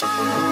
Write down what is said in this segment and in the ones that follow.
Bye.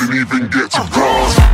didn't even get to uh-huh. pause.